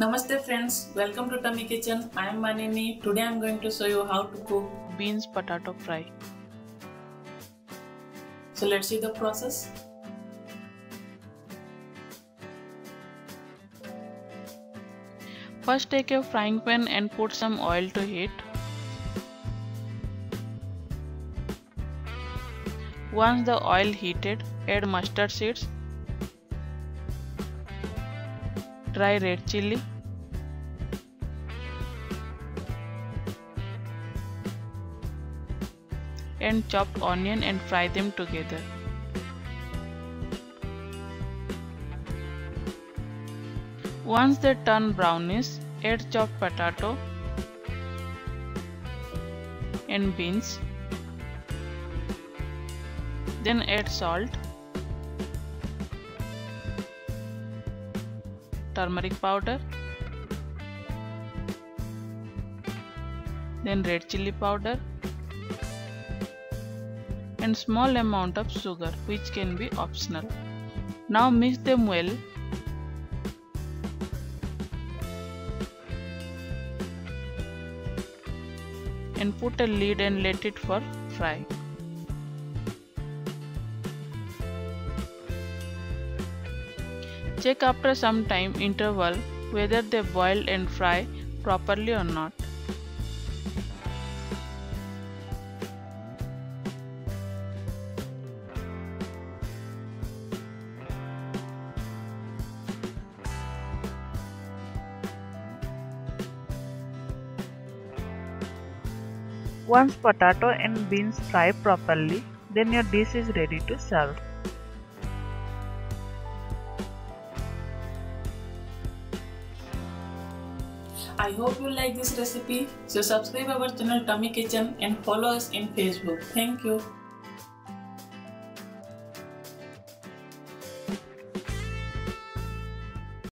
Namaste friends, welcome to Tummy Kitchen. I am Manini. Today I am going to show you how to cook beans potato fry. So let's see the process. First take a frying pan and put some oil to heat. Once the oil heated, add mustard seeds, dry red chili, and chopped onion and fry them together. Once they turn brownish, add chopped potato and beans. Then add salt, turmeric powder, then red chili powder and small amount of sugar which can be optional. Now mix them well and put a lid and let it for fry. Check after some time interval whether they boil and fry properly or not. Once potato and beans fry properly, then your dish is ready to serve. I hope you like this recipe. So subscribe our channel Tummy Kitchen and follow us in Facebook. Thank you.